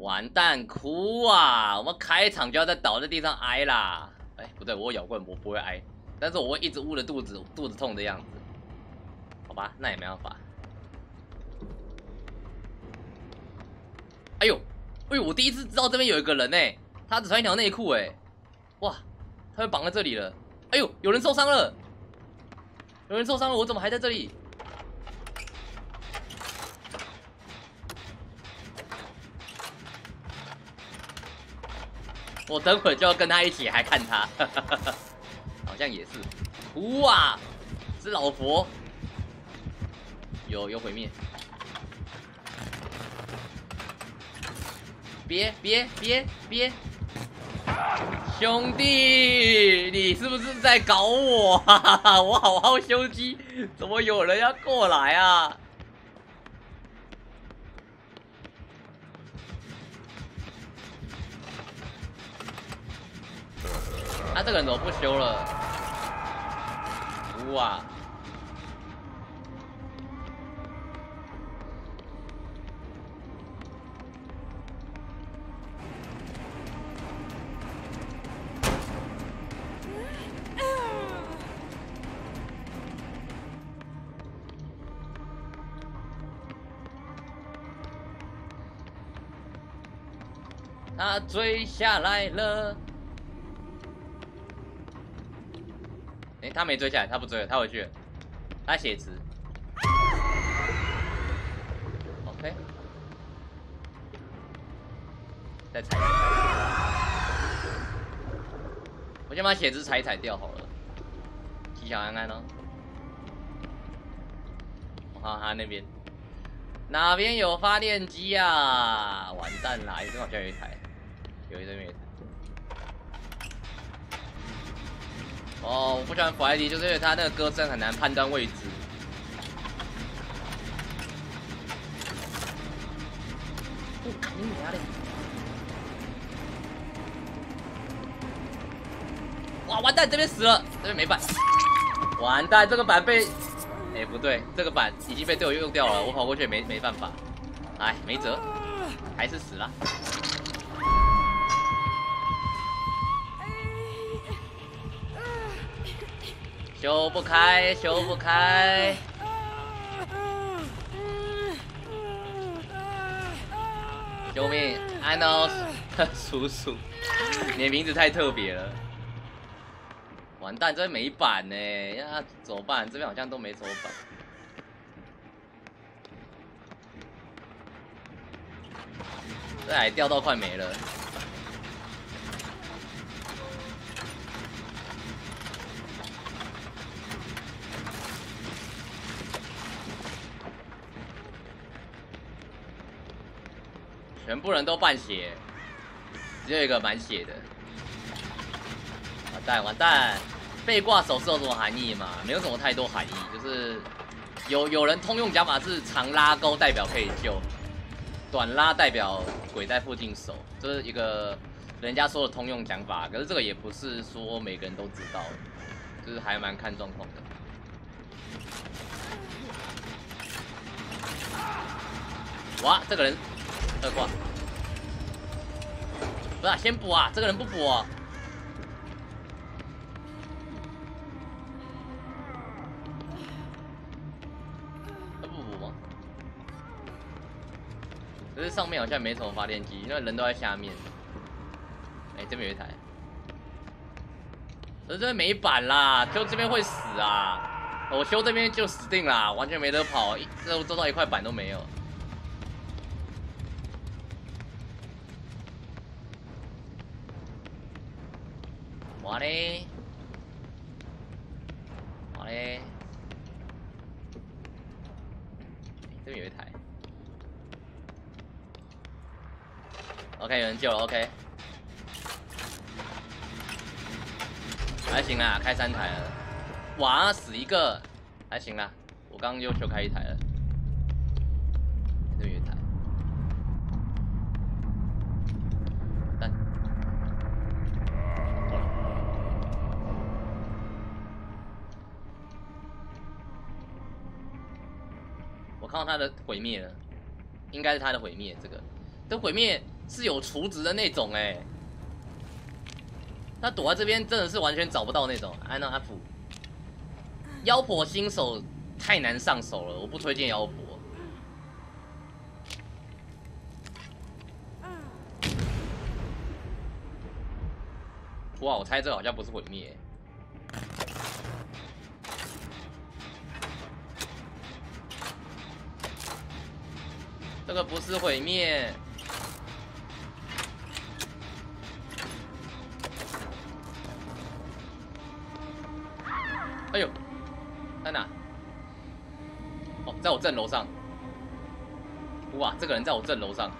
完蛋，哭啊！我们开场就要在倒在地上挨啦。哎，不对，我咬棍，我不会挨，但是我会一直捂着肚子，肚子痛的样子。好吧，那也没办法。哎呦，哎呦，我第一次知道这边有一个人呢，他只穿一条内裤哎，哇，他被绑在这里了。哎呦，有人受伤了，有人受伤了，我怎么还在这里？我等会就要跟他一起，还看他，好像也是。哇，是老佛，有有毁灭。别别别别，兄弟，你是不是在搞我？我好好休息，怎么有人要过来啊？这个人怎么不修了？哇！他追下来了。哎，他没追下来，他不追了，他回去了，他写词。OK，再踩。我先把血池踩一踩掉好了。吉祥安安呢？我看他那边，哪边有发电机啊？完蛋啦！这边好像有一台，有一这边有一台。哦，我不喜欢弗莱迪，就是因为他那个歌声很难判断位置。哇，完蛋，这边死了，这边没板。完蛋，这个板被……哎，不对，这个板已经被队友用掉了，我跑过去也没没办法。哎，没辙，还是死了。修不开，修不开！救命，安诺叔叔，你的名字太特别了。完蛋，这边没板呢，那怎么办？这边好像都没走板。这还掉到快没了。全部人都半血，只有一个满血的。完蛋完蛋！被挂手是有什么含义吗？没有什么太多含义，就是有有人通用讲法是长拉钩代表可以救，短拉代表鬼在附近守，这是一个人家说的通用讲法。可是这个也不是说每个人都知道，就是还蛮看状况的。哇，这个人。二挂，不是，先补啊！这个人不补啊！他不补吗？可是上面好像没什么发电机，因为人都在下面。哎，这边有一台，可是这边没板啦，修这边会死啊！我修这边就死定啦，完全没得跑，这做到一块板都没有。好嘞，好嘞，这边有一台，OK，有人救了，OK，还行啦，开三台了，哇，死一个，还行啦，我刚刚又修开一台了。對，有一台。我看到他的毁灭了，应该是他的毁灭。这个，这毁灭是有厨子的那种哎。他躲在这边真的是完全找不到那种。安娜阿普，妖婆新手太难上手了，我不推荐妖婆。哇，我猜这好像不是毁灭。这个不是毁灭。哎呦，在哪？哦，在我正楼上。哇，这个人在我正楼上。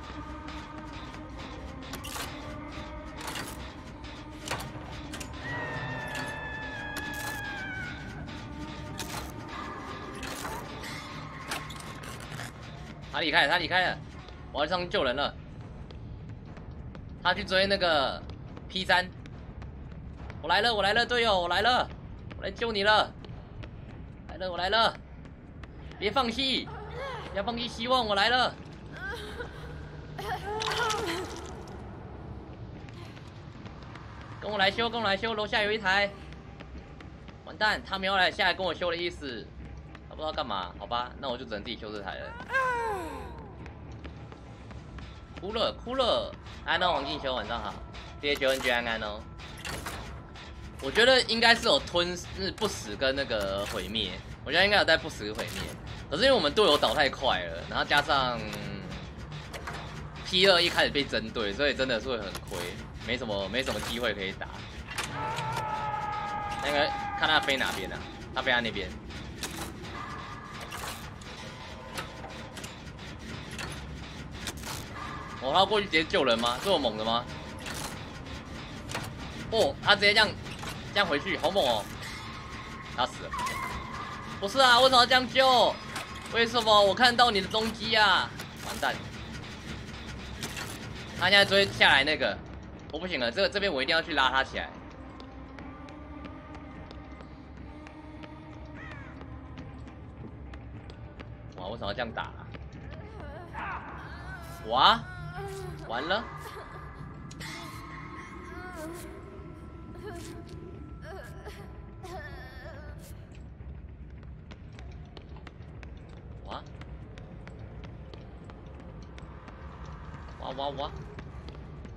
他离开了，他离开了，我要上去救人了。他去追那个 P 三，我来了，我来了，队友，我来了，我来救你了。来了，我来了，别放弃，不要放弃希望，我来了。跟我来修，跟我来修，楼下有一台。完蛋，他没有来下来跟我修的意思。他不知道干嘛，好吧，那我就只能自己修这台了。哭了哭了，安哦，黄静修晚上好，D H N G 安安哦。我觉得应该是有吞是不死跟那个毁灭，我觉得应该有带不死跟毁灭。可是因为我们队友倒太快了，然后加上 P 二一开始被针对，所以真的是会很亏，没什么没什么机会可以打。那个看他飞哪边呢？他飞他那边。哦，他要过去直接救人吗？这么猛的吗？哦，他直接这样这样回去，好猛哦！他死了。不是啊，为什么要这样救？为什么我看到你的踪迹啊？完蛋！他现在追下来那个，我不行了，这个这边我一定要去拉他起来。哇，为什么要这样打？哇！完了！哇！哇哇哇！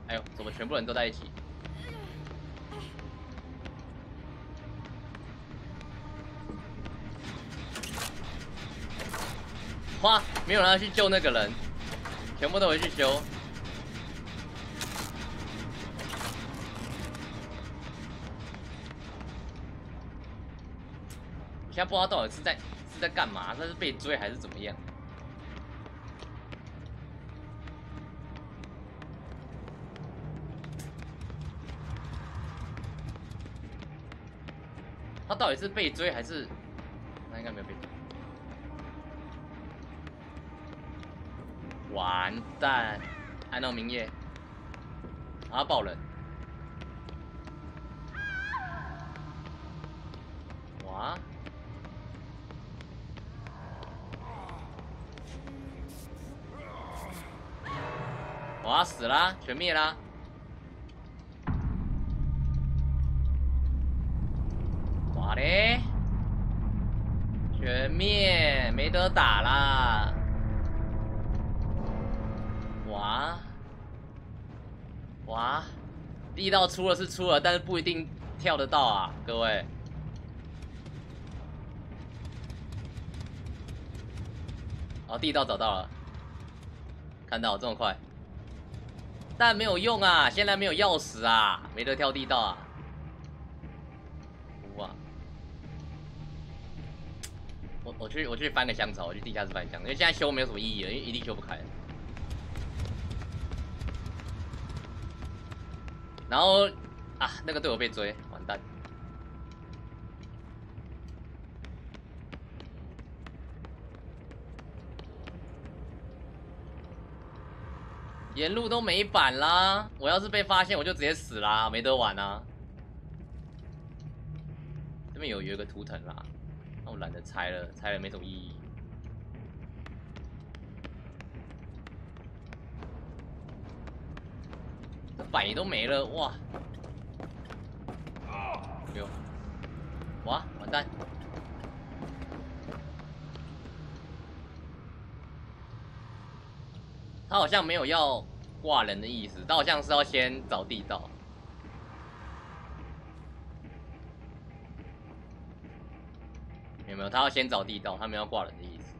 哎呦，怎么全部人都在一起？哇！没有人要去救那个人，全部都回去修。现在不知道到底是在是在干嘛，他是被追还是怎么样？他到底是被追还是？那应该没有被追。完蛋，安到明夜，啊爆了。哇！哇，死啦，全灭啦！哇嘞，全灭，没得打啦！哇，哇，地道出了是出了，但是不一定跳得到啊，各位。哦，地道找到了，看到这么快。但没有用啊！现在没有钥匙啊，没得跳地道啊！哇！我我去我去翻个箱子，我去地下室翻箱子，因为现在修没有什么意义了，因为一定修不开。然后啊，那个队友被追，完蛋！沿路都没板啦！我要是被发现，我就直接死啦，没得玩啊！这边有有一个图腾啦，那我懒得拆了，拆了没什么意义。百都没了，哇！有，哇，完蛋！他好像没有要挂人的意思，他好像是要先找地道。有没有？他要先找地道，他没有挂人的意思。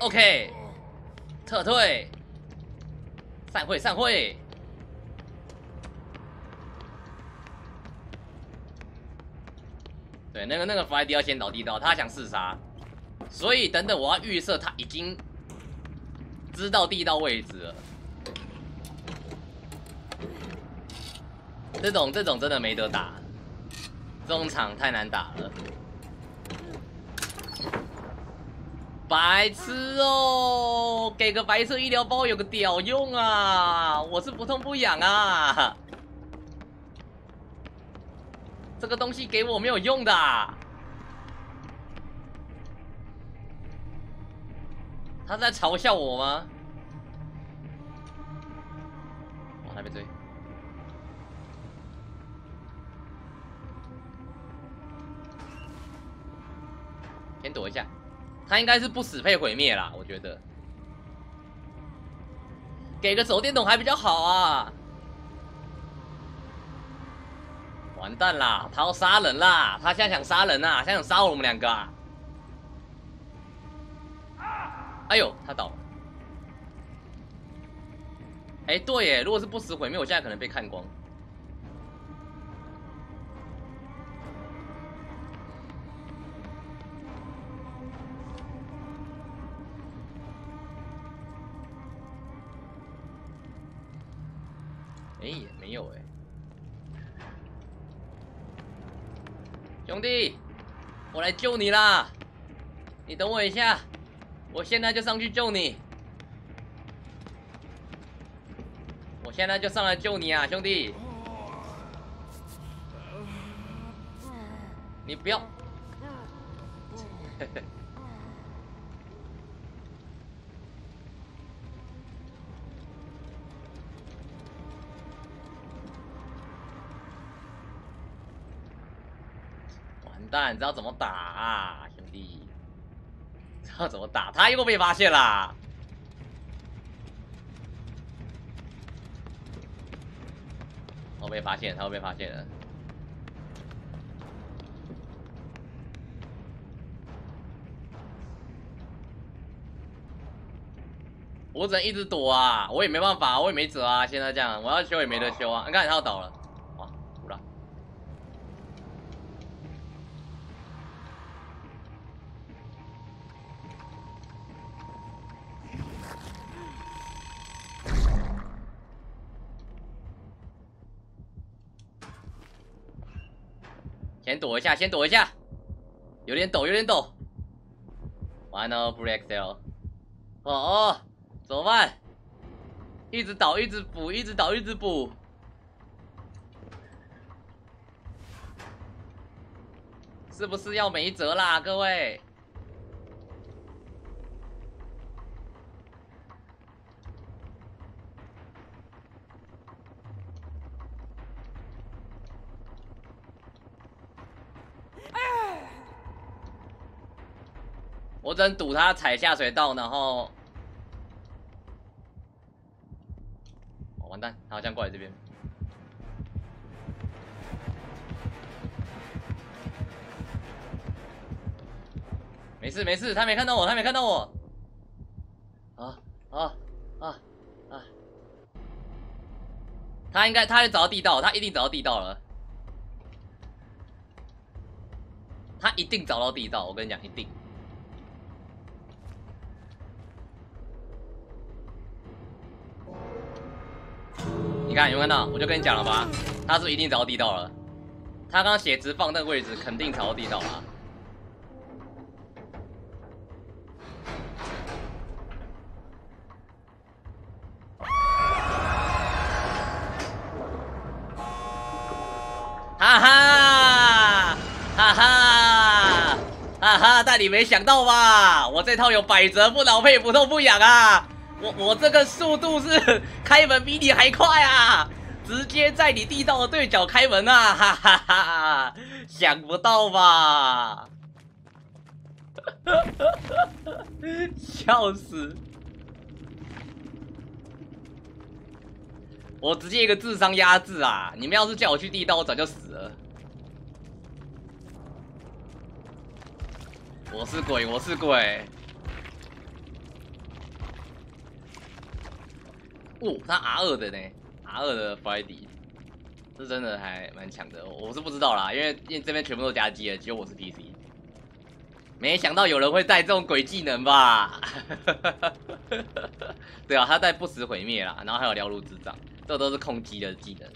OK，撤退，散会，散会。对，那个那个弗莱迪要先倒地道，他想自杀，所以等等我要预设他已经知道地道位置了。这种这种真的没得打，这种场太难打了。白痴哦，给个白色医疗包有个屌用啊！我是不痛不痒啊，这个东西给我没有用的。他在嘲笑我吗？我还没追，先躲一下。他应该是不死配毁灭啦，我觉得，给个手电筒还比较好啊！完蛋啦，他要杀人啦！他现在想杀人啊，现在想杀我们两个啊！哎呦，他倒了！哎，对耶，如果是不死毁灭，我现在可能被看光。哎，也没有哎，兄弟，我来救你啦！你等我一下，我现在就上去救你。我现在就上来救你啊，兄弟！你不要。蛋，知道怎么打啊，兄弟？知道怎么打？他又被发现啦！我被发现，他会被发现了。我只能一直躲啊，我也没办法，我也没辙啊。现在这样，我要修也没得修啊。你看，他要倒了。先躲一下，先躲一下，有点抖，有点抖。完了，Blue XL。哦哦，怎么办？一直倒，一直补，一直倒，一直补。是不是要没辙啦，各位？我只能赌他踩下水道，然后，完蛋，他好像过来这边。没事没事，他没看到我，他没看到我。啊啊啊啊！他应该，他也找到地道，他一定找到地道了。他一定找到地道，我跟你讲，一定。看，有看到？我就跟你讲了吧，他是一定找到地道了。他刚刚血值放那个位置，肯定找到地道了。哈哈。哈哈哈，但你没想到吧？我这套有百折不挠，配不痛不痒啊！我我这个速度是 开门比你还快啊！直接在你地道的对角开门啊！哈哈哈，想不到吧？笑死！我直接一个智商压制啊！你们要是叫我去地道，我早就死了。我是鬼，我是鬼。哦，他 R 二的呢，R 二的 Friday，这真的还蛮强的。我是不知道啦，因为因为这边全部都加机了，只有我是 PC。没想到有人会带这种鬼技能吧？对啊，他带不死毁灭啦，然后还有撩路智障。这都是控击的技能。